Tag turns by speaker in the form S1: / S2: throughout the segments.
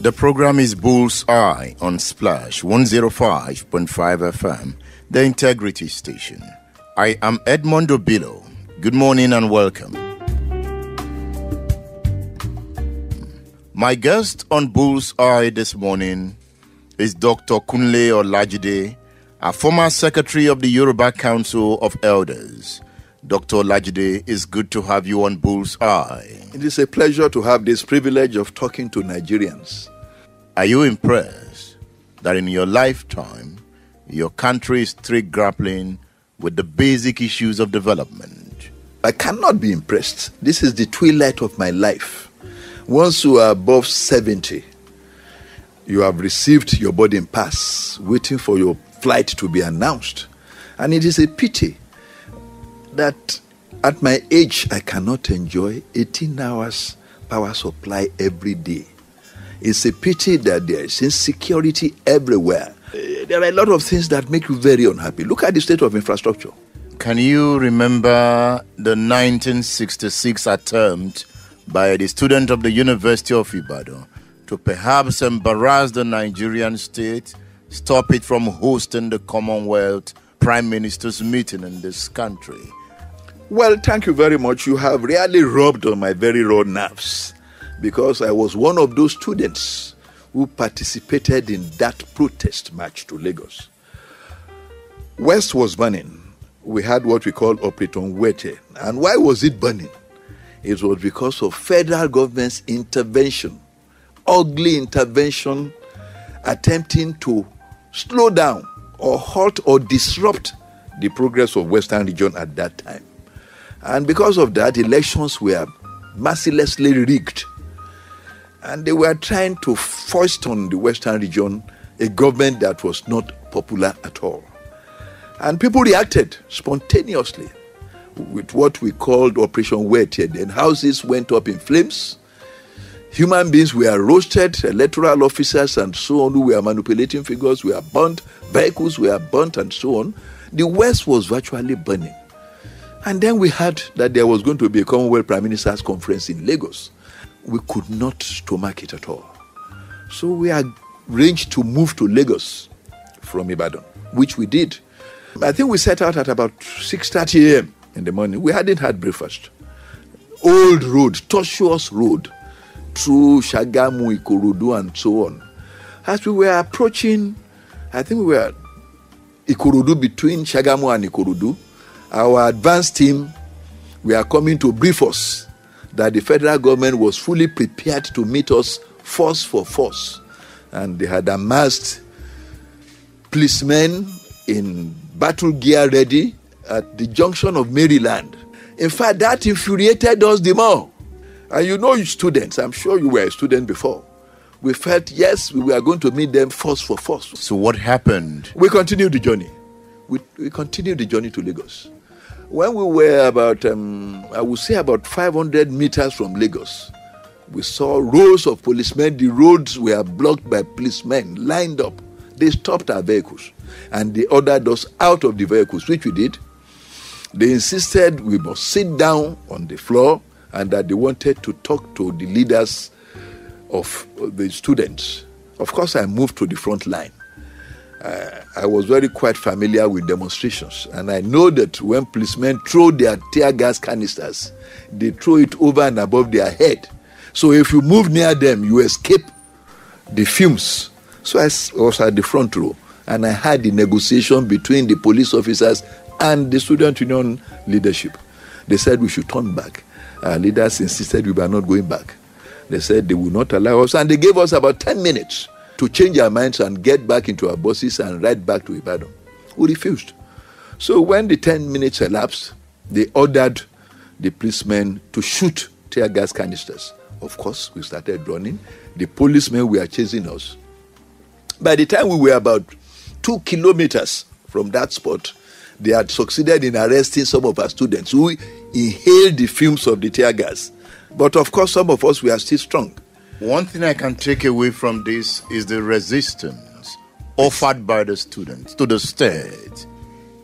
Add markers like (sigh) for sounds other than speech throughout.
S1: The program is Bull's Eye on Splash 105.5 FM, the Integrity Station. I am Edmund Obilo. Good morning and welcome. My guest on Bull's Eye this morning is Dr. Kunle Olajide, a former secretary of the Yoruba Council of Elders. Dr. Olajide, it's good to have you on Bull's Eye.
S2: It is a pleasure to have this privilege of talking to Nigerians.
S1: Are you impressed that in your lifetime, your country is still grappling with the basic issues of development?
S2: I cannot be impressed. This is the twilight of my life. Once you are above 70, you have received your boarding pass, waiting for your flight to be announced. And it is a pity that at my age I cannot enjoy 18 hours power supply every day. It's a pity that there is insecurity everywhere. Eh, There are a lot of things that make you very unhappy. Look at the state of infrastructure.
S1: Can you remember the 1966 attempt by the student of the University of Ibadan to perhaps embarrass the Nigerian state, stop it from hosting the Commonwealth Prime Minister's meeting in this country?
S2: Well, thank you very much. You have really rubbed on my very raw nerves because I was one of those students who participated in that protest march to Lagos. West was burning. We had what we call Operation Wetie. And why was it burning? It was because of federal government's intervention, ugly intervention attempting to slow down or halt or disrupt the progress of Western region at that time. And because of that, elections were mercilessly rigged. And they were trying to foist on the Western region a government that was not popular at all. And people reacted spontaneously with what we called Operation Wetted. And houses went up in flames. Human beings were roasted, electoral officers and so on who were manipulating figures were burnt, vehicles were burnt, and so on. The West was virtually burning. And then we heard that there was going to be a Commonwealth Prime Minister's conference in Lagos. We could not stomach it at all. So we arranged to move to Lagos from Ibadan, which we did. I think we set out at about 6.30 a.m. in the morning. We hadn't had breakfast. Old road, tortuous road, through Shagamu, Ikorodu, and so on. As we were approaching, I think we were Ikorodu between Shagamu and Ikorodu, our advance team we are coming to brief us that the federal government was fully prepared to meet us force for force. And they had amassed policemen in battle gear ready at the junction of Maryland. In fact, that infuriated us the more. And you know, you students, I'm sure you were a student before. We felt, yes, we were going to meet them force for force.
S1: So, what happened?
S2: We continued the journey. We, we continued the journey to Lagos. When we were about, um, I would say about 500 meters from Lagos, we saw rows of policemen. The roads were blocked by policemen lined up. They stopped our vehicles and they ordered us out of the vehicles, which we did. They insisted we must sit down on the floor and that they wanted to talk to the leaders of the students. Of course, I moved to the front line. Uh, I was very quite familiar with demonstrations, and I know that when policemen throw their tear gas canisters, they throw it over and above their head. So if you move near them, you escape the fumes. So I was at the front row, and I had the negotiation between the police officers and the student union leadership. They said we should turn back. Our leaders insisted we were not going back. They said they would not allow us, and they gave us about 10 minutes to change our minds and get back into our buses and ride back to Ibadan. We refused. So when the 10 minutes elapsed, they ordered the policemen to shoot tear gas canisters. Of course, we started running. The policemen were chasing us. By the time we were about two kilometers from that spot, they had succeeded in arresting some of our students who inhaled the fumes of the tear gas. But of course, some of us were still strong.
S1: One thing I can take away from this is the resistance offered by the students to the state.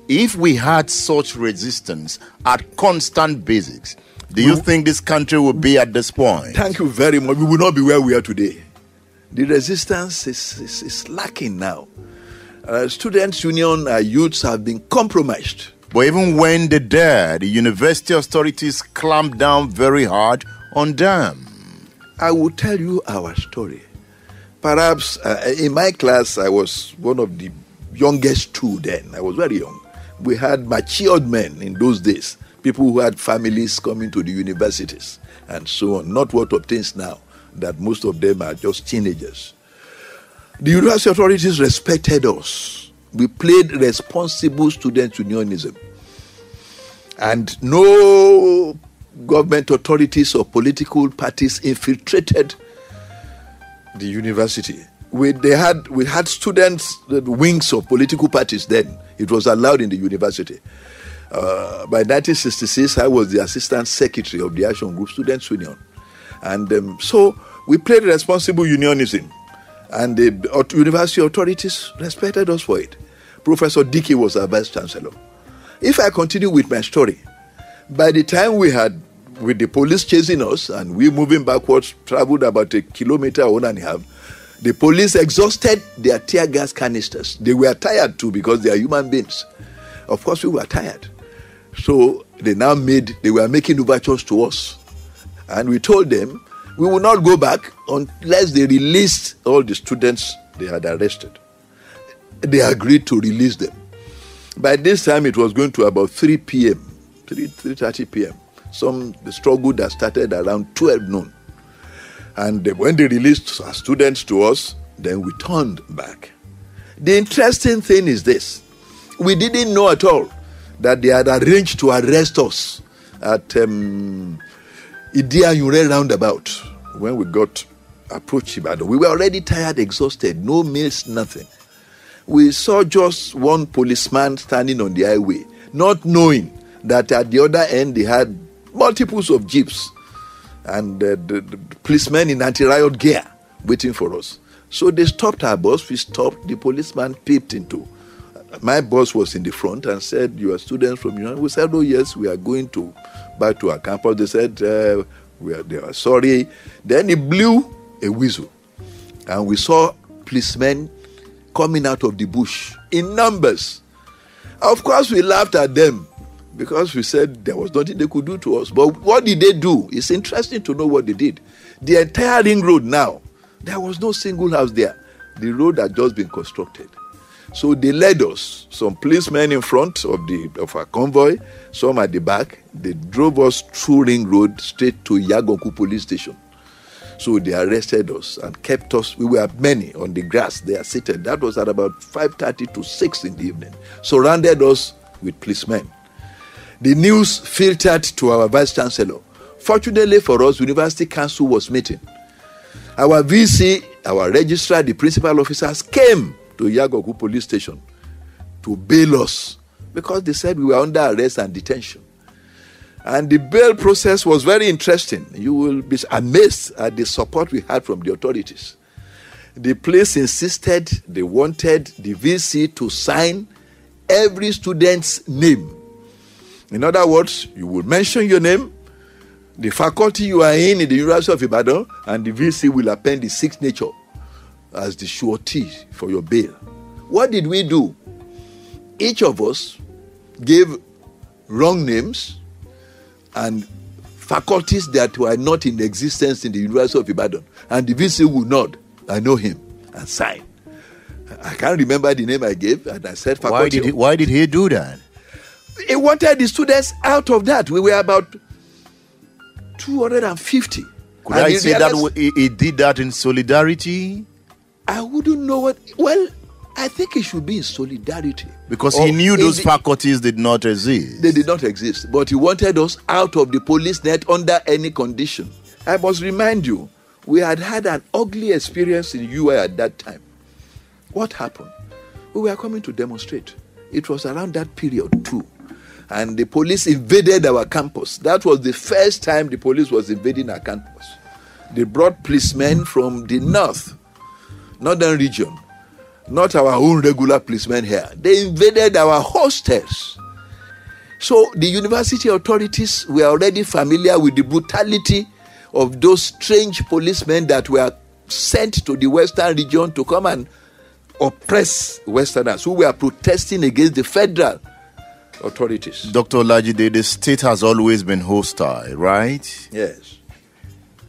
S1: If we had such resistance at constant basics, do you think this country would be at this point?
S2: Thank you very much. We will not be where we are today. The resistance is, is, is lacking now. Uh, students' union, uh, youths have been compromised.
S1: But even when they dare, the university authorities clamped down very hard on them.
S2: I will tell you our story. Perhaps uh, in my class, I was one of the youngest two then. I was very young. We had matured men in those days, people who had families coming to the universities and so on. Not what obtains now, that most of them are just teenagers. The university authorities respected us. We played responsible student unionism. And no government authorities or political parties infiltrated the university. We, they had, we had students, the wings of political parties then. It was allowed in the university. Uh, by 1966, I was the assistant secretary of the Action Group Students Union. And um, so we played responsible unionism. And the university authorities respected us for it. Professor Dike was our vice chancellor. If I continue with my story, by the time we had, with the police chasing us and we moving backwards, traveled about a kilometer, one and a half, the police exhausted their tear gas canisters. They were tired too because they are human beings. Of course, we were tired. So they now made, they were making overtures to us. And we told them we will not go back unless they released all the students they had arrested. They agreed to release them. By this time, it was going to about 3 p.m., 3, 3.30 p.m. Some the struggle that started around 12 noon. And when they released our students to us, then we turned back. The interesting thing is this we didn't know at all that they had arranged to arrest us at um, Idia roundabout when we got approached Ibadan. We were already tired, exhausted, no meals, nothing. We saw just one policeman standing on the highway, not knowing that at the other end they had multiples of jeeps and uh, the, the policemen in anti-riot gear waiting for us. So they stopped our bus. We stopped. The policeman peeped into. My boss was in the front and said, "You are students from Union." We said, "Oh yes, we are going to back to our campus." They said, uh, "We are." They are sorry. Then he blew a whistle, and we saw policemen coming out of the bush in numbers. Of course, we laughed at them because we said there was nothing they could do to us. But what did they do? It's interesting to know what they did. The entire ring road now, there was no single house there. The road had just been constructed. So they led us, some policemen in front of the of our convoy, some at the back. They drove us through Ring Road straight to Iyaganku police station. So they arrested us and kept us. We were many on the grass. They are seated. That was at about 5:30 to 6 in the evening. Surrounded us with policemen. The news filtered to our vice chancellor. Fortunately for us, University Council was meeting. Our VC, our registrar, the principal officers came to Iyaganku police station to bail us because they said we were under arrest and detention. And the bail process was very interesting. You will be amazed at the support we had from the authorities. The police insisted they wanted the VC to sign every student's name in other words, you will mention your name, the faculty you are in in the University of Ibadan, and the VC will append the signature as the surety for your bail. What did we do? Each of us gave wrong names and faculties that were not in existence in the University of Ibadan, and the VC will nod, I know him, and sign. I can't remember the name I gave, and I said faculty.
S1: Why did he, why did he do that?
S2: He wanted the students out of that. We were about 250.
S1: Could and I say that he, he did that in solidarity?
S2: I wouldn't know what. Well, I think it should be in solidarity.
S1: Because he knew those the, faculties did not exist.
S2: They did not exist. But he wanted us out of the police net under any condition. I must remind you, we had had an ugly experience in UI at that time. What happened? We were coming to demonstrate. It was around that period, too and the police invaded our campus. That was the first time the police was invading our campus. They brought policemen from the north, northern region, not our own regular policemen here. They invaded our hostels. So the university authorities were already familiar with the brutality of those strange policemen that were sent to the western region to come and oppress Westerners who were protesting against the federal authorities.
S1: Dr. Olajide, the state has always been hostile, right?
S2: Yes.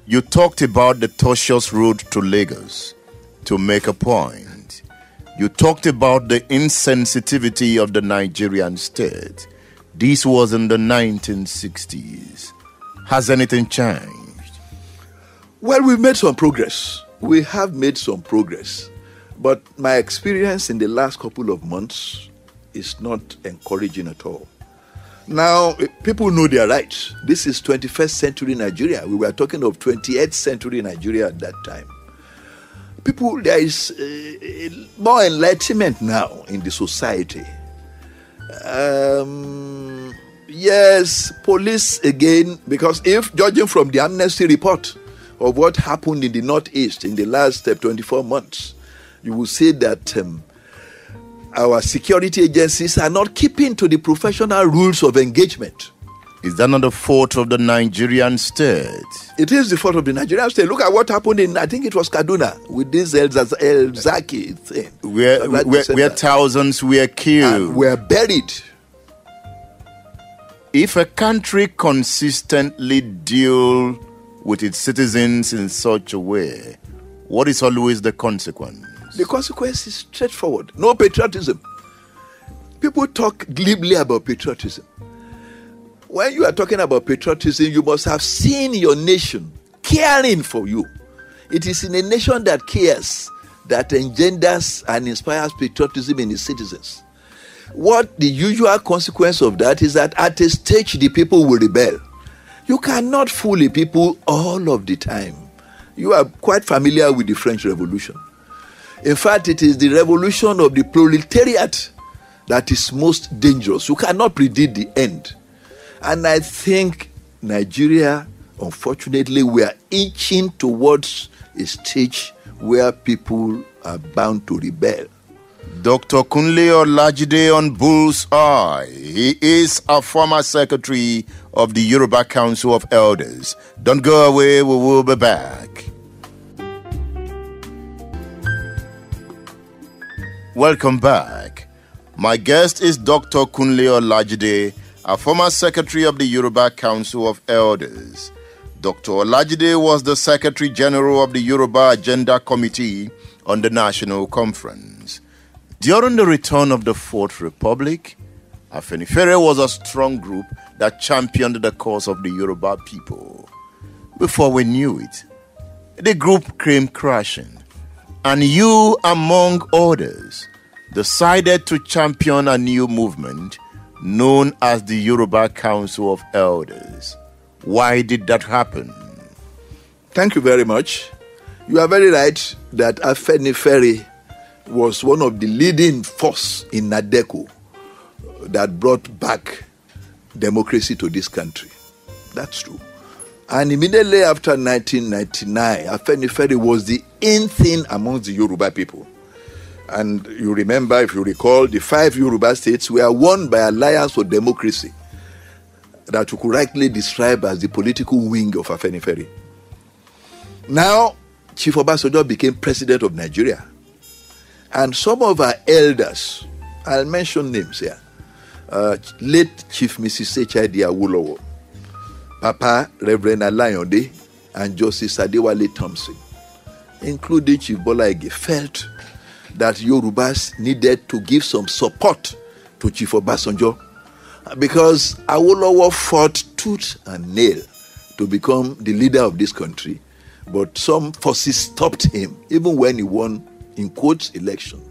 S1: You talked about the tortuous road to Lagos to make a point. You talked about the insensitivity of the Nigerian state. This was in the 1960s. Has anything changed?
S2: Well, we've made some progress. We have made some progress. But my experience in the last couple of months is not encouraging at all. Now, eh, people know their rights. This is 21st century Nigeria. We were talking of 28th century Nigeria at that time. People, there is uh, more enlightenment now in the society. Um, yes, police again, because if judging from the amnesty report of what happened in the Northeast in the last uh, 24 months, you will see that um, our security agencies are not keeping to the professional rules of engagement.
S1: Is that not the fault of the Nigerian state?
S2: It is the fault of the Nigerian state. Look at what happened in, I think it was Kaduna, with this El, El Zaki thing.
S1: Where, where, where thousands were killed.
S2: And were buried.
S1: If a country consistently deal with its citizens in such a way, what is always the consequence?
S2: The consequence is straightforward no patriotism. People talk glibly about patriotism. When you are talking about patriotism, you must have seen your nation caring for you. It is in a nation that cares that engenders and inspires patriotism in its citizens. What the usual consequence of that is that at a stage the people will rebel. You cannot fool the people all of the time. You are quite familiar with the French Revolution. In fact, it is the revolution of the proletariat that is most dangerous. You cannot predict the end. And I think Nigeria, unfortunately, we are inching towards a stage where people are bound to rebel.
S1: Dr. Kunle Olajide on Bull's Eye. He is a former secretary of the Yoruba Council of Elders. Don't go away, we will be back. Welcome back. My guest is Dr. Kunle Olajide, a former secretary of the Yoruba Council of Elders. Dr. Olajide was the Secretary General of the Yoruba Agenda Committee on the National Conference. During the return of the Fourth Republic, Afenifere was a strong group that championed the cause of the Yoruba people. Before we knew it, the group came crashing and you, among others, decided to champion a new movement known as the Yoruba Council of Elders. Why did that happen?
S2: Thank you very much. You are very right that Afenifere was one of the leading force in NADECO that brought back democracy to this country. That's true. And immediately after 1999, Afeni Afenifere was the in thing among the Yoruba people. And you remember, if you recall, the five Yoruba states were won by Alliance for Democracy, that you could rightly describe as the political wing of Afenifere. Now, Chief Obasanjo became president of Nigeria. And some of our elders, I'll mention names here, uh, late Chief Mrs. H.I.D. Awolowo, Papa Reverend Alayande and Justice Adewale Thompson, including Chief Bola Ige, felt that Yorubas needed to give some support to Chief Obasanjo because Awolowo fought tooth and nail to become the leader of this country, but some forces stopped him even when he won in quotes election.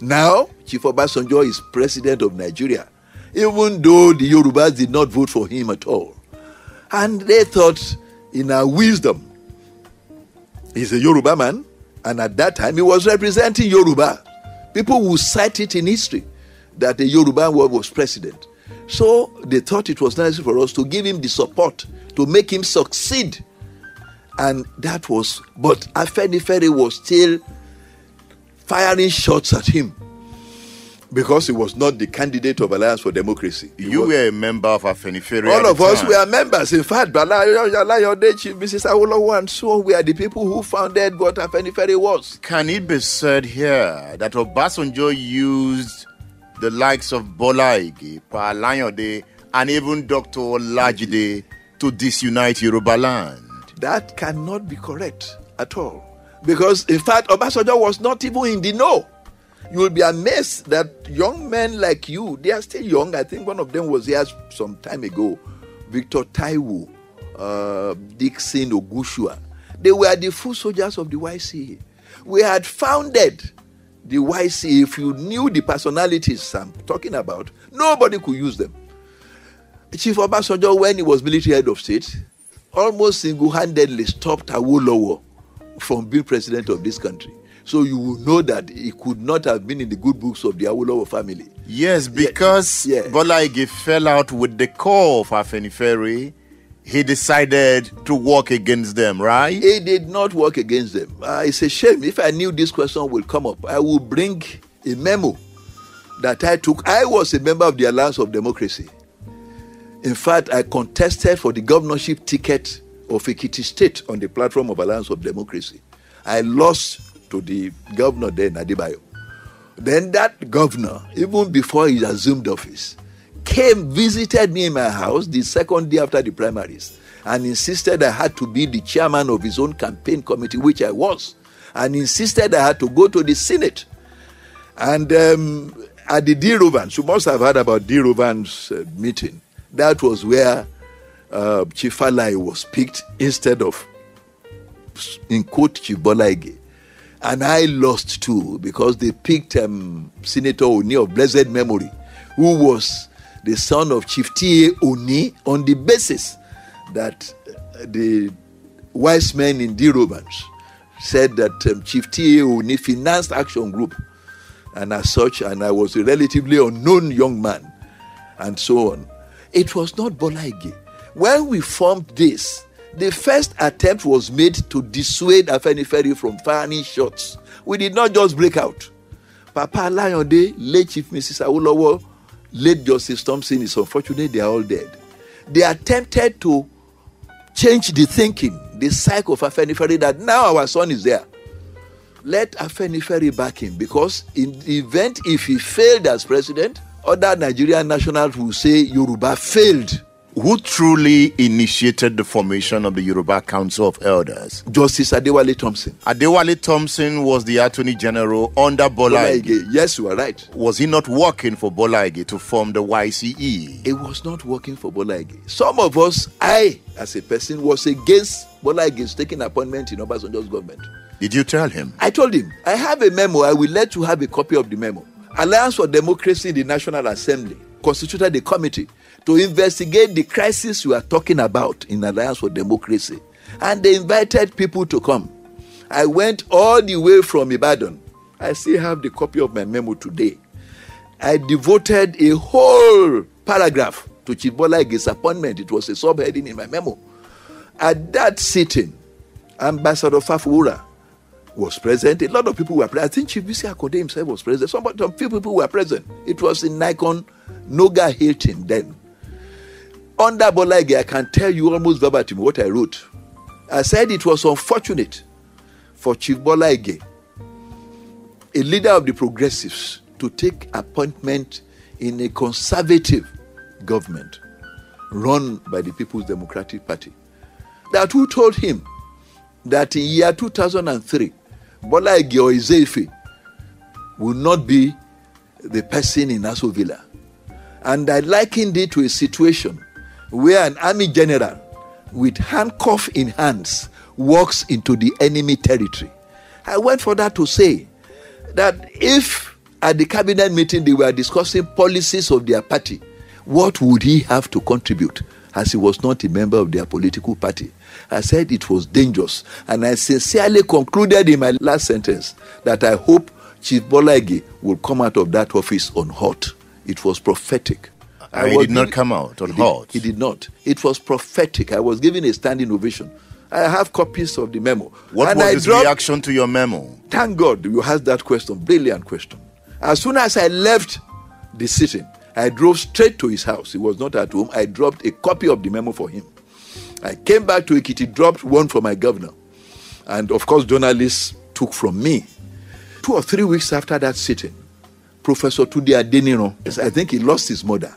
S2: Now, Chief Obasanjo is president of Nigeria, even though the Yorubas did not vote for him at all. And they thought, in our wisdom, he's a Yoruba man, and at that time he was representing Yoruba. People will cite it in history that the Yoruba was president. So they thought it was necessary for us to give him the support to make him succeed. And that was, but Afenifere was still firing shots at him because he was not the candidate of Alliance for Democracy. He
S1: You
S2: was-
S1: were a member of Afenifere.
S2: all of us were members. In fact, Balayode, Chief Mrs. Awolowo, and so we are the people who founded what Afenifere was.
S1: Can it be said here that Obasanjo used the likes of Bola Ige, Pa and even Dr. Olajide to disunite Yoruba land?
S2: That cannot be correct at all. Because, in fact, Obasanjo was not even in the know. You will be amazed that young men like you, they are still young. I think one of them was here some time ago, Victor Taiwo, uh, Dixon Ogushua. They were the full soldiers of the YCA. We had founded the YCA. If you knew the personalities I'm talking about, nobody could use them. Chief Obasanjo, when he was military head of state, almost single-handedly stopped Awolowo from being president of this country. So you will know that he could not have been in the good books of the Awolowo family.
S1: Yes, because
S2: yeah.
S1: Bola Ige fell out with the core of Afenifere, he decided to work against them, right?
S2: He did not work against them. Uh, it's a shame. If I knew this question will come up, I will bring a memo that I took. I was a member of the Alliance of Democracy. In fact, I contested for the governorship ticket of Ekiti State on the platform of Alliance of Democracy. I lost to the governor then, Adebayo. Then that governor, even before he assumed office, came, visited me in my house the second day after the primaries, and insisted I had to be the chairman of his own campaign committee, which I was, and insisted I had to go to the Senate. And um, at the D. You must have heard about D. Uh, meeting. That was where uh, Chief Alai was picked instead of, in quote, Chief. And I lost too because they picked um, Senator Oni of blessed memory, who was the son of Chief T.A. Oni on the basis that uh, the wise men in D. Rovans said that um, Chief T.A. Oni financed Action Group and as such, and I was a relatively unknown young man, and so on. It was not Bola Ige. When we formed this, the first attempt was made to dissuade Afenifere from firing shots. We did not just break out. Papa Alayande, late Chief Mrs. Awolowo, late Justice Thompson is unfortunate they are all dead. They attempted to change the thinking, the psyche of Afenifere that now our son is there let Afenifere back him because in the event if he failed as president, other Nigerian nationals will say Yoruba failed.
S1: Who truly initiated the formation of the Yoruba Council of Elders?
S2: Justice Adewale Thompson.
S1: Adewale Thompson was the Attorney General under Bola
S2: Bola
S1: Ige.
S2: Ige. Yes, you are right.
S1: Was he not working for Bola Ige to form the YCE?
S2: It was not working for Bola Ige. Some of us, I as a person, was against Bola Ige's taking appointment in Obasanjo's government.
S1: Did you tell him?
S2: I told him, I have a memo. I will let you have a copy of the memo. Alliance for Democracy in the National Assembly constituted a committee to investigate the crisis you are talking about in Alliance for Democracy. And they invited people to come. I went all the way from Ibadan. I still have the copy of my memo today. I devoted a whole paragraph to Chief Bola Ige's appointment. It was a subheading in my memo. At that sitting, Ambassador Fafowora was present. A lot of people were present. I think Chief Bisi Akande himself was present. Some, some few people were present. It was in Nicon Noga Hilton then. Under Bola Ige, I can tell you almost verbatim what I wrote. I said it was unfortunate for Chief Bola Ige, a leader of the progressives, to take appointment in a conservative government run by the People's Democratic Party. That who told him that in year 2003, Bola Ige or Izefe will not be the person in Aso Villa. And I likened it to a situation where an army general with handcuff in hands walks into the enemy territory. I went for that to say that if at the cabinet meeting they were discussing policies of their party, what would he have to contribute as he was not a member of their political party? I said it was dangerous. And I sincerely concluded in my last sentence that I hope Chief Bola Ige will come out of that office unhurt. It was prophetic.
S1: Uh, he did not come out
S2: he did-
S1: unhurt.
S2: He did not. It was prophetic. I was given a standing ovation. I have copies of the memo.
S1: What
S2: and
S1: was
S2: I
S1: his
S2: dropped,
S1: reaction to your memo?
S2: Thank God you asked that question. Brilliant question. As soon as I left the sitting. I drove straight to his house. He was not at home. I dropped a copy of the memo for him. I came back to Ekiti, dropped one for my governor. And of course, journalists took from me. Two or three weeks after that sitting, Professor Tunde Adeniran, I think he lost his mother.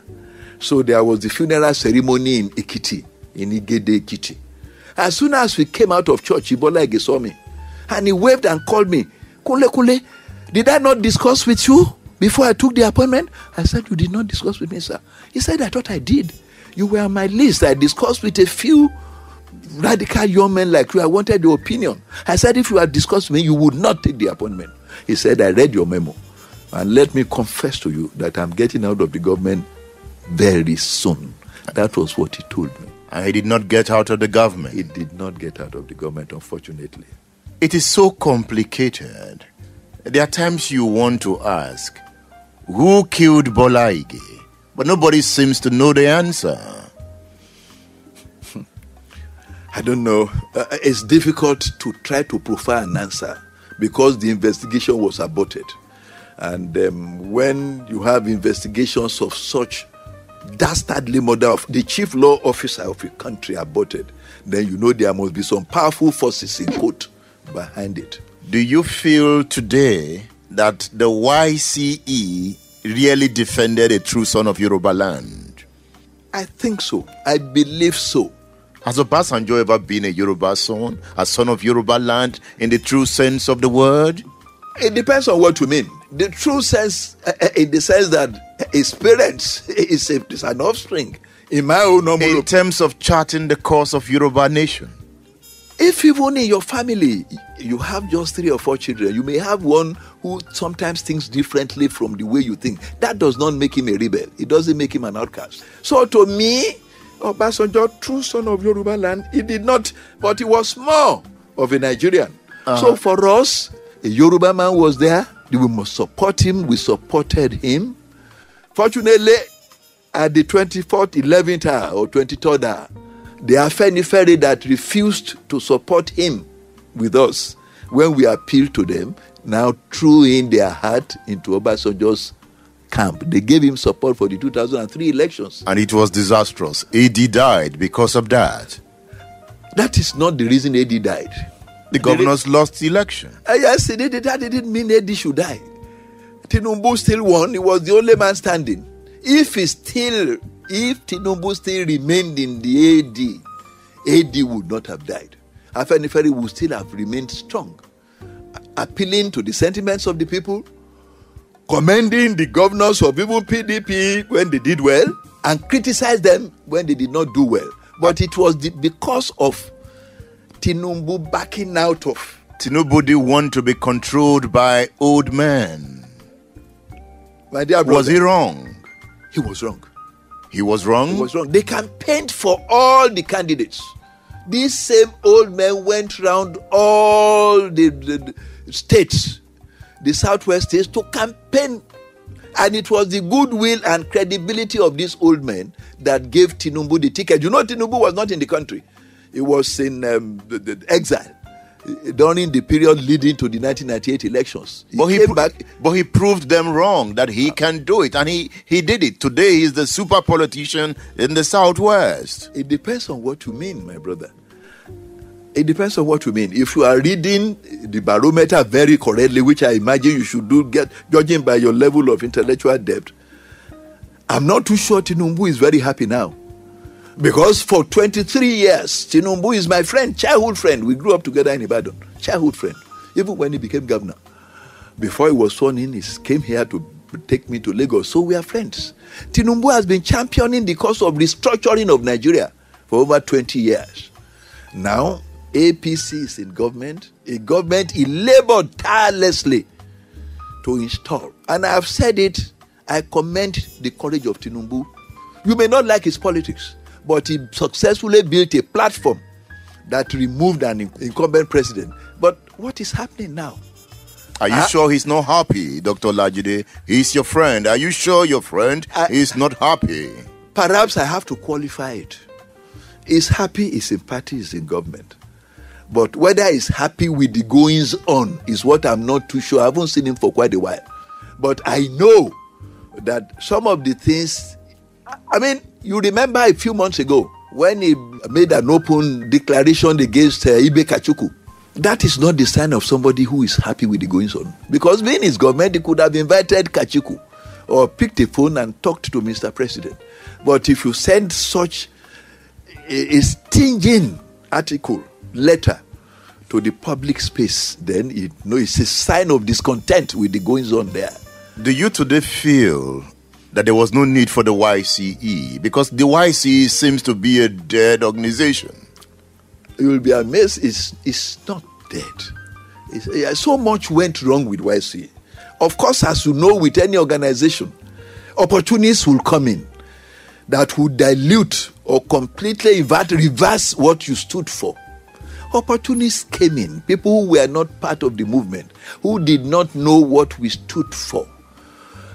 S2: So there was the funeral ceremony in Ekiti, in Igede, Ekiti. As soon as we came out of church, Ibola Ige saw me. And he waved and called me, Kule Kule, did I not discuss with you before I took the appointment? I said, You did not discuss with me, sir. He said, I thought I did. You were on my list. I discussed with a few radical young men like you. I wanted your opinion. I said, If you had discussed with me, you would not take the appointment. He said, I read your memo. And let me confess to you that I'm getting out of the government very soon. That was what he told me.
S1: And he did not get out of the government.
S2: He did not get out of the government, unfortunately.
S1: It is so complicated. There are times you want to ask, who killed Bola Ige? But nobody seems to know the answer. (laughs)
S2: I don't know. Uh, it's difficult to try to provide an answer because the investigation was aborted. And um, when you have investigations of such dastardly murder of the chief law officer of a country aborted, then you know there must be some powerful forces in court behind it.
S1: Do you feel today that the YCE really defended a true son of Yoruba land?
S2: I think so. I believe so.
S1: Has Obasanjo ever been a Yoruba son, a son of Yoruba land in the true sense of the word?
S2: It depends on what you mean. The true sense, uh, in the sense that his parents is, a, is an offspring. In my own normal
S1: In terms of charting the course of Yoruba nation.
S2: If even in your family you have just three or four children, you may have one who sometimes thinks differently from the way you think. That does not make him a rebel. It doesn't make him an outcast. So to me, Obasanjo, true son of Yoruba land, he did not, but he was more of a Nigerian. Uh-huh. So for us, a Yoruba man was there. We must support him. We supported him. Fortunately, at the 24th, 11th hour or 23rd hour, the Afenifere that refused to support him with us when we appealed to them now threw in their heart into Obasanjo's camp. They gave him support for the 2003 elections.
S1: And it was disastrous. AD died because of that.
S2: That is not the reason AD died.
S1: The governors lost the election.
S2: Uh, yes, did, that didn't mean AD should die. Tinubu still won. He was the only man standing. If he still, if Tinubu still remained in the AD, AD would not have died. Afenifere would still have remained strong, appealing to the sentiments of the people, commending the governors of even PDP when they did well, and criticize them when they did not do well. But it was the, because of Tinubu backing out of.
S1: Tinubu didn't want to be controlled by old men.
S2: My dear brother,
S1: was he wrong?
S2: He was wrong.
S1: He was wrong.
S2: He was wrong. They campaigned for all the candidates. These same old men went round all the, the, the states, the southwest states, to campaign and it was the goodwill and credibility of these old men that gave Tinubu the ticket. You know, Tinubu was not in the country, he was in um, the, the exile during the period leading to the 1998 elections.
S1: He but he came back, but he proved them wrong that he can do it, and he he did it. Today, he's the super politician in the southwest.
S2: It depends on what you mean, my brother. It depends on what you mean. If you are reading the barometer very correctly, which I imagine you should do, get judging by your level of intellectual depth, I'm not too sure Tinubu is very happy now. Because for 23 years, Tinubu is my friend, childhood friend. We grew up together in Ibadan, childhood friend. Even when he became governor. Before he was sworn in, he came here to take me to Lagos. So we are friends. Tinubu has been championing the cause of restructuring of Nigeria for over 20 years. Now, APC is in government, a government he labored tirelessly to install. And I have said it, I commend the courage of Tinubu. You may not like his politics, but he successfully built a platform that removed an incumbent president. But what is happening now?
S1: Are you uh, sure he's not happy, Dr. Lajide? He's your friend. Are you sure your friend uh, is not happy?
S2: Perhaps I have to qualify it. He's happy, his sympathy is in government. But whether he's happy with the goings on is what I'm not too sure. I haven't seen him for quite a while. But I know that some of the things, I mean, you remember a few months ago when he made an open declaration against uh, Ibe Kachikwu. That is not the sign of somebody who is happy with the goings on. Because being his government, he could have invited Kachikwu or picked a phone and talked to Mr. President. But if you send such a, a stinging article, letter to the public space, then it, you know, it's a sign of discontent with the goings on there.
S1: Do you today feel that there was no need for the YCE? Because the YCE seems to be a dead organization.
S2: You will be amazed, it's, it's not dead. It's, so much went wrong with YCE. Of course, as you know, with any organization, opportunists will come in that will dilute or completely invert, reverse what you stood for. Opportunists came in, people who were not part of the movement, who did not know what we stood for.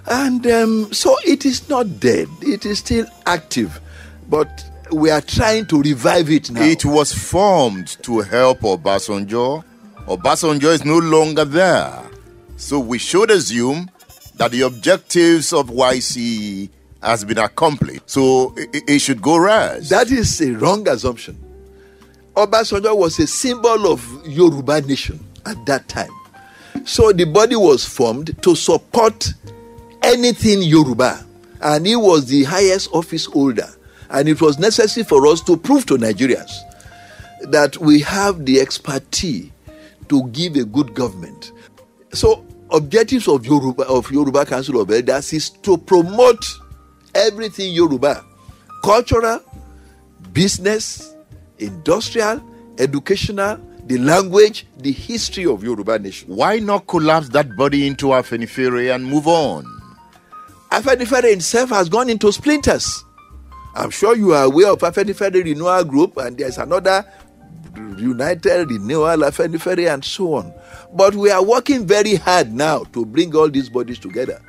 S2: And um, so it is not dead, it is still active, but we are trying to revive it now.
S1: It was formed to help Obasanjo. Obasanjo is no longer there. So we should assume that the objectives of YC has been accomplished. So it, it should go rise.
S2: That is a wrong assumption. Obasanjo was a symbol of Yoruba nation at that time. So the body was formed to support anything Yoruba. And he was the highest office holder. And it was necessary for us to prove to Nigerians that we have the expertise to give a good government. So objectives of Yoruba of Yoruba Council of Elders is to promote everything Yoruba, cultural, business, industrial, educational, the language, the history of Yoruba nation.
S1: Why not collapse that body into Afenifere and move on?
S2: Afenifere itself has gone into splinters. I'm sure you are aware of Afenifere Renewal Group, and there's another United Renewal Afenifere, and so on. But we are working very hard now to bring all these bodies together.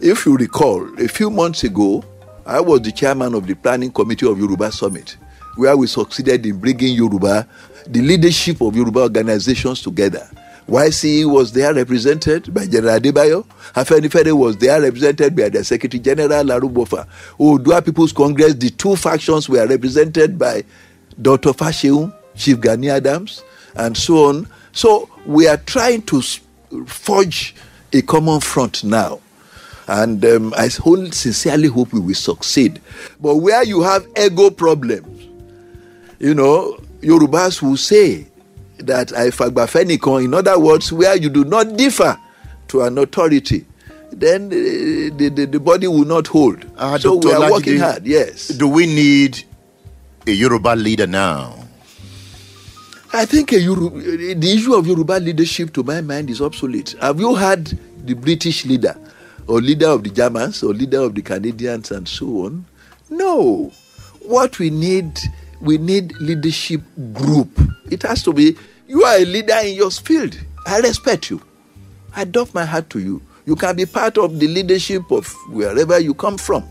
S2: If you recall, a few months ago, I was the chairman of the planning committee of Yoruba Summit, where we succeeded in bringing Yoruba, the leadership of Yoruba organizations together. YCE was there represented by General Adebayo. Afenifere was there represented by the Secretary General Larubofa. Odua People's Congress, the two factions were represented by Dr. Fasheun, Chief Gani Adams, and so on. So we are trying to forge a common front now. And um, I sincerely hope we will succeed. But where you have ego problems, you know, Yorubas will say that I fagbafenikon, in other words, where you do not differ to an authority, then uh, the, the, the, body will not hold. Uh, so Dr. we are Lajide, working hard, yes.
S1: Do we need a Yoruba leader now?
S2: I think Yoruba, the issue of Yoruba leadership, to my mind, is obsolete. Have you had the British leader, or leader of the Germans, or leader of the Canadians, and so on? No. What we need, we need leadership group. It has to be. You are a leader in your field. I respect you. I doff my hat to you. You can be part of the leadership of wherever you come from.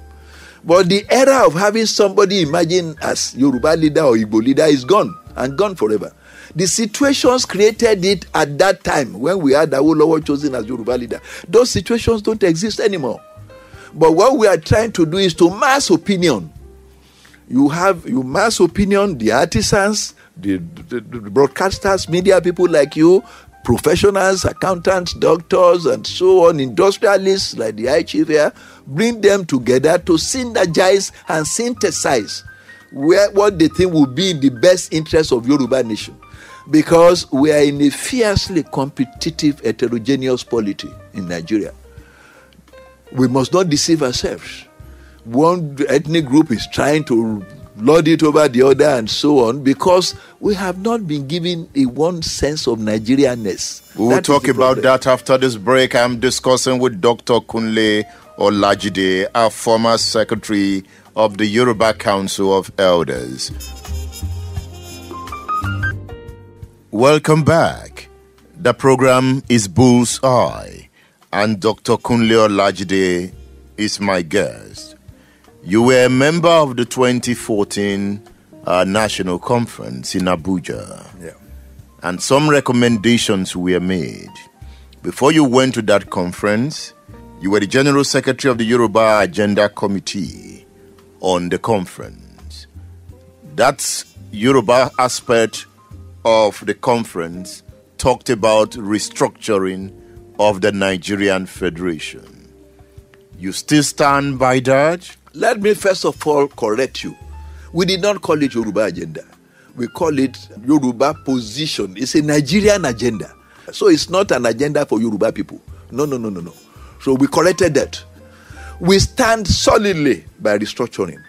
S2: But the era of having somebody imagine as Yoruba leader or Igbo leader is gone and gone forever. The situations created it at that time when we had Awolowo chosen as Yoruba leader. Those situations don't exist anymore. But what we are trying to do is to mass opinion. You have you mass opinion, the artisans, the, the, the broadcasters, media people like you, professionals, accountants, doctors, and so on, industrialists like the chief here, bring them together to synergize and synthesize where what they think will be in the best interest of Yoruba nation because we are in a fiercely competitive, heterogeneous polity in Nigeria. We must not deceive ourselves. One ethnic group is trying to lord it over the other and so on because we have not been given a one sense of Nigerianness.
S1: We will that talk about that after this break. I'm discussing with Dr. Kunle Olajide, our former secretary of the Yoruba Council of Elders. Welcome back. The program is Bull's Eye, and Dr. Kunle Olajide is my guest. You were a member of the 2014 uh, National Conference in Abuja.
S2: Yeah.
S1: And some recommendations were made. Before you went to that conference, You were the General Secretary of the Yoruba Agenda Committee on the conference. That Yoruba aspect of the conference talked about restructuring of the Nigerian Federation. You still stand by that?
S2: Let me first of all correct you. We did not call it Yoruba agenda. We call it Yoruba position. It's a Nigerian agenda. So it's not an agenda for Yoruba people. No, no, no, no, no. So we corrected that. We stand solidly by restructuring.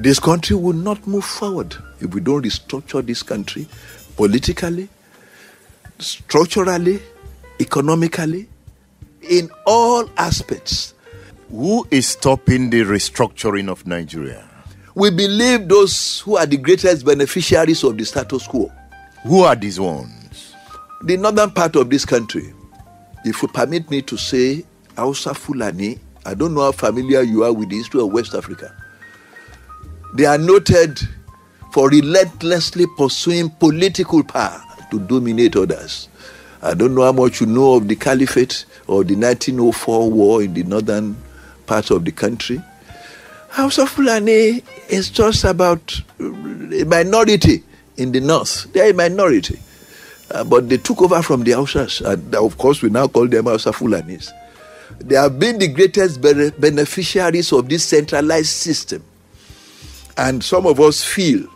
S2: This country will not move forward if we don't restructure this country politically, structurally, economically, in all aspects.
S1: Who is stopping the restructuring of Nigeria?
S2: We believe those who are the greatest beneficiaries of the status quo.
S1: Who are these ones?
S2: The northern part of this country. If you permit me to say, Hausa Fulani, I don't know how familiar you are with the history of West Africa. They are noted for relentlessly pursuing political power to dominate others. I don't know how much you know of the caliphate or the 1904 war in the northern part of the country. Hausa Fulani is just about a minority in the north. They are a minority. Uh, but they took over from the Hausas. And of course, we now call them Hausa Fulanis. They have been the greatest beneficiaries of this centralized system. And some of us feel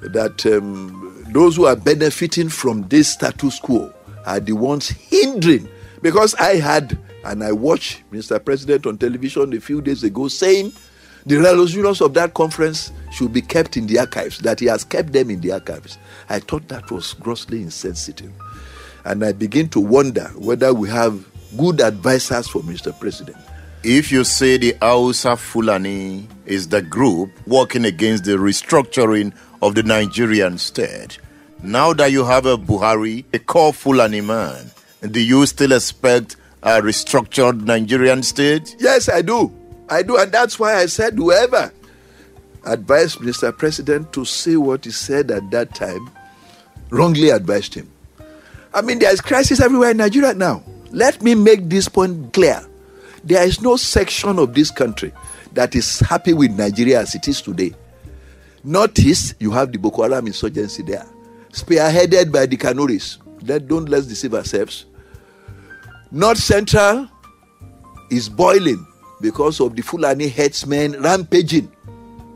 S2: that um, those who are benefiting from this status quo are the ones hindering. Because I had, and I watched Mr. President on television a few days ago saying the resolutions of that conference should be kept in the archives, that he has kept them in the archives. I thought that was grossly insensitive. And I begin to wonder whether we have good advisors for Mr. President.
S1: If you say the Hausa Fulani is the group working against the restructuring of the Nigerian state, now that you have a Buhari, a core Fulani man, do you still expect a restructured Nigerian state?
S2: Yes, I do. I do. And that's why I said, whoever advised Mr. President to say what he said at that time wrongly advised him. I mean, there is crisis everywhere in Nigeria now. Let me make this point clear. There is no section of this country that is happy with Nigeria as it is today. Notice you have the Boko Haram insurgency there, spearheaded by the Kanuris. Don't let's deceive ourselves. North Central is boiling because of the Fulani headsmen rampaging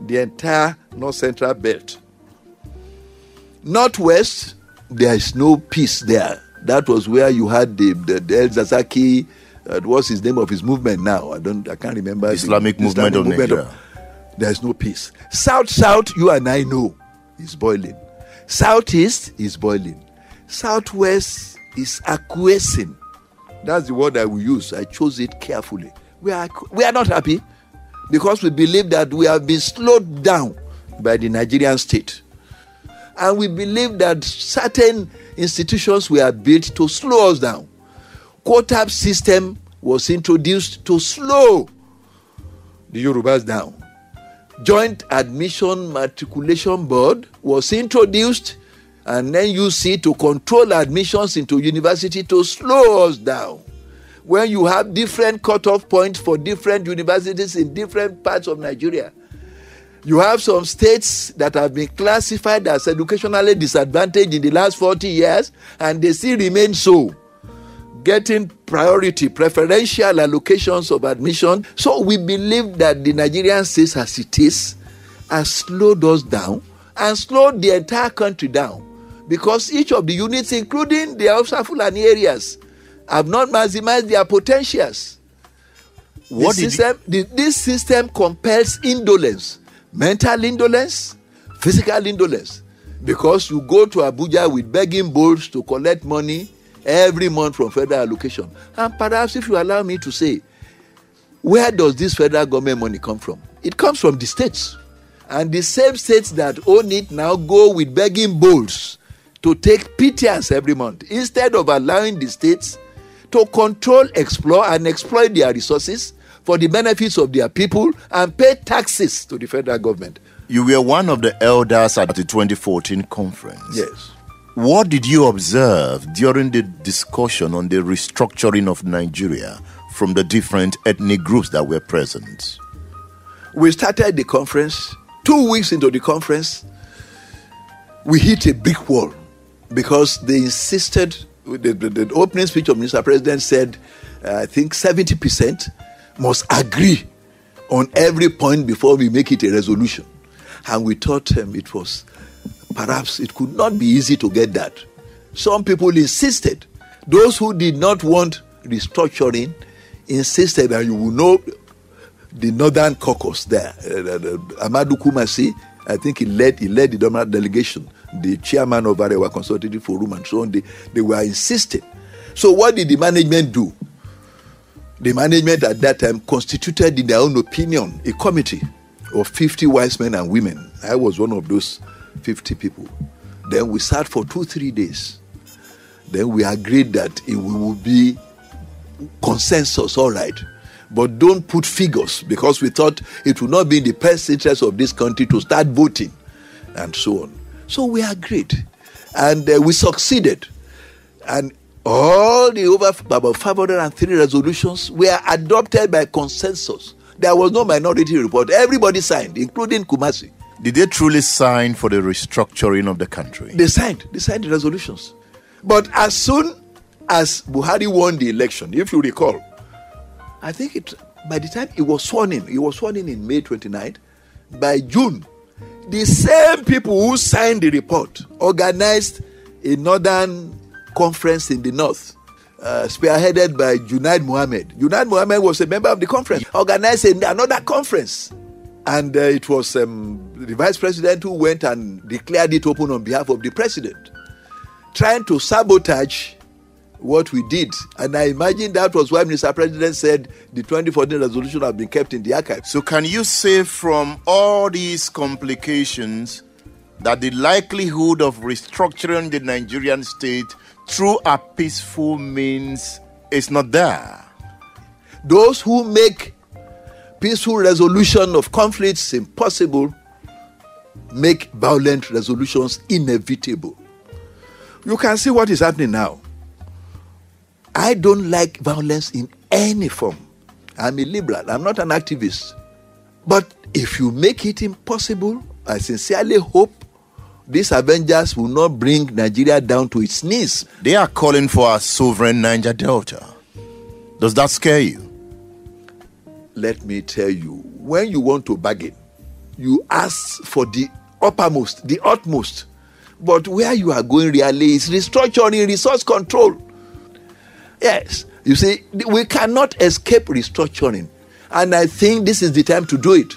S2: the entire North Central belt. Northwest, there is no peace there. That was where you had the, the, the El Zakzaky, uh, what's his name of his movement now? I don't, I can't remember.
S1: Islamic the, movement, Islamic of movement Nigeria.
S2: There is no peace. South, South, you and I know is boiling. Southeast is boiling. Southwest is acquiescing. That's the word I will use. I chose it carefully. We are, we are not happy because we believe that we have been slowed down by the Nigerian state. And we believe that certain institutions were built to slow us down. Quota system was introduced to slow the Yorubas down. Joint Admission Matriculation Board was introduced and then you see to control admissions into university to slow us down when you have different cutoff points for different universities in different parts of Nigeria. You have some states that have been classified as educationally disadvantaged in the last 40 years, and they still remain so, getting priority, preferential allocations of admission. So we believe that the Nigerian states, as it is, has slowed us down and slowed the entire country down because each of the units, including the Hausa Fulani areas, have not maximized their potentials. What this system, the, this system compels indolence, mental indolence, physical indolence, because you go to Abuja with begging bowls to collect money every month from federal allocation. And perhaps, if you allow me to say, where does this federal government money come from? It comes from the states. And the same states that own it now go with begging bowls to take PTS every month instead of allowing the states to control, explore, and exploit their resources for the benefits of their people and pay taxes to the federal government.
S1: You were one of the elders at the 2014 conference.
S2: Yes.
S1: What did you observe during the discussion on the restructuring of Nigeria from the different ethnic groups that were present?
S2: We started the conference. Two weeks into the conference, we hit a big wall because they insisted. The, the, the opening speech of Mr. President said, uh, I think 70% must agree on every point before we make it a resolution. And we thought um, it was perhaps it could not be easy to get that. Some people insisted. Those who did not want restructuring insisted, and you will know the Northern Caucus there, uh, the, Amadu Coomassie, I think he led he led the dominant delegation, the chairman of Arewa Consultative Forum, and so on. They, they were insisting. So what did the management do? The management at that time constituted, in their own opinion, a committee of 50 wise men and women. I was one of those 50 people. Then we sat for two, three days. Then we agreed that it will be consensus, all right. But don't put figures because we thought it would not be in the best interest of this country to start voting and so on. So we agreed and uh, we succeeded. And all the over about 503 resolutions were adopted by consensus. There was no minority report. Everybody signed, including Coomassie.
S1: Did they truly sign for the restructuring of the country?
S2: They signed. They signed the resolutions. But as soon as Buhari won the election, if you recall, I think it by the time he was sworn in, he was sworn in in May 29th. By June, the same people who signed the report organized a northern conference in the north, uh, spearheaded by Junaid Mohammed. Junaid Mohammed was a member of the conference, organized another conference. And uh, it was um, the vice president who went and declared it open on behalf of the president, trying to sabotage what we did. And I imagine that was why Mr. President said the 2014 resolution have been kept in the archive.
S1: So, can you say from all these complications that the likelihood of restructuring the Nigerian state through a peaceful means is not there?
S2: Those who make peaceful resolution of conflicts impossible make violent resolutions inevitable. You can see what is happening now. I don't like violence in any form. I'm a liberal, I'm not an activist. But if you make it impossible, I sincerely hope these Avengers will not bring Nigeria down to its knees.
S1: They are calling for a sovereign Niger Delta. Does that scare you?
S2: Let me tell you, when you want to bargain, you ask for the uppermost, the utmost. But where you are going really is restructuring, resource control. Yes, you see, we cannot escape restructuring. And I think this is the time to do it.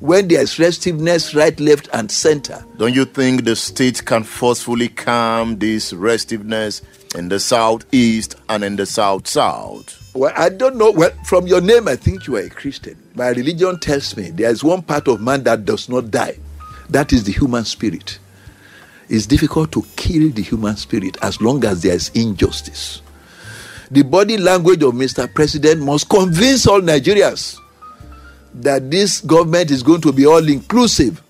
S2: When there is restiveness right, left, and center.
S1: Don't you think the state can forcefully calm this restiveness in the southeast and in the south south?
S2: Well, I don't know. Well, from your name, I think you are a Christian. My religion tells me there is one part of man that does not die. That is the human spirit. It's difficult to kill the human spirit as long as there is injustice the body language of Mr. President must convince all Nigerians that this government is going to be all inclusive.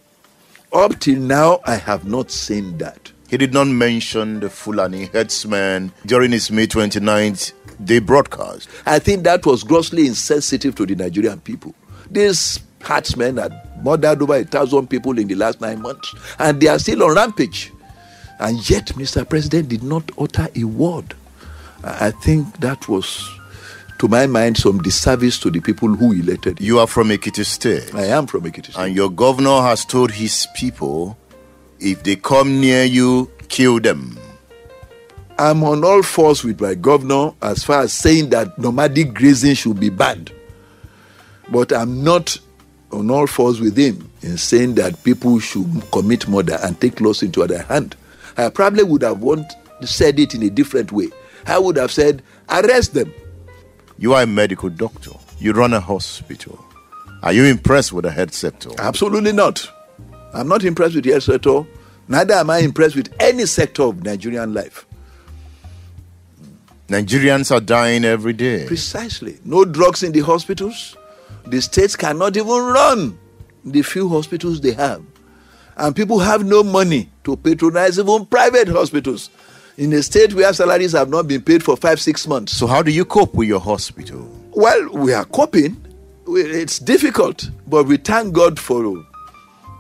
S2: Up till now, I have not seen that.
S1: He did not mention the Fulani headsman during his May 29th day broadcast.
S2: I think that was grossly insensitive to the Nigerian people. These herdsmen had murdered over a thousand people in the last nine months, and they are still on rampage. And yet, Mr. President did not utter a word. I think that was, to my mind, some disservice to the people who elected
S1: you. are from Ekiti State.
S2: I am from Ekiti State.
S1: And your governor has told his people if they come near you, kill them.
S2: I'm on all fours with my governor as far as saying that nomadic grazing should be banned. But I'm not on all fours with him in saying that people should commit murder and take laws into their hand. I probably would have want, said it in a different way. I would have said, arrest them.
S1: You are a medical doctor. You run a hospital. Are you impressed with the health sector?
S2: Absolutely not. I'm not impressed with the health sector. Neither am I impressed with any sector of Nigerian life.
S1: Nigerians are dying every day.
S2: Precisely. No drugs in the hospitals. The states cannot even run the few hospitals they have. And people have no money to patronize even private hospitals in a state where salaries have not been paid for five, six months.
S1: So, how do you cope with your hospital?
S2: Well, we are coping. It's difficult, but we thank God for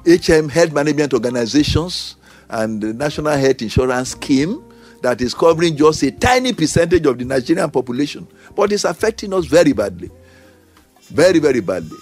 S2: HM health management organizations and the National Health Insurance Scheme that is covering just a tiny percentage of the Nigerian population, but it's affecting us very badly. Very, very badly.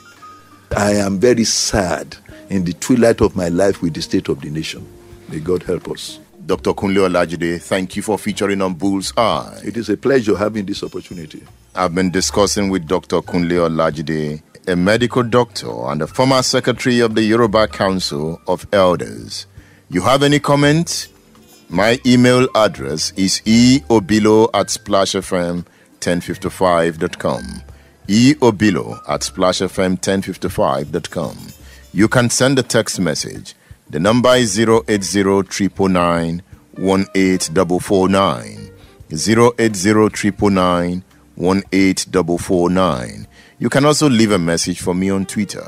S2: I am very sad in the twilight of my life with the state of the nation. May God help us.
S1: Dr. Kunle Olajide, thank you for featuring on Bull's Eye.
S2: It is a pleasure having this opportunity.
S1: I've been discussing with Dr. Kunle Olajide, a medical doctor and a former secretary of the Yoruba Council of Elders. You have any comments? My email address is eobilo at splashfm1055.com. eobilo at splashfm1055.com. You can send a text message. The number is 080 1849 080 1849 You can also leave a message for me on Twitter.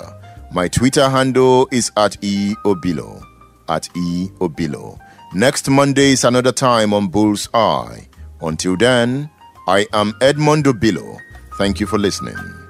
S1: My Twitter handle is at eobilo. At eobilo. Next Monday is another time on Bull's Eye. Until then, I am Edmund Obilo. Thank you for listening.